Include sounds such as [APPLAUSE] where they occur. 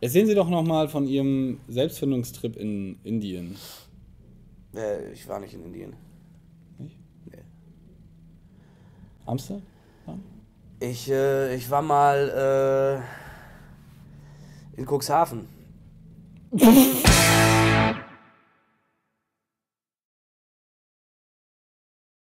Erzählen Sie doch nochmal von Ihrem Selbstfindungstrip in Indien. Äh, ich war nicht in Indien. Nicht? Nee. Amsterdam? Ich, äh, ich war mal äh, in Cuxhaven. [LAUGHS]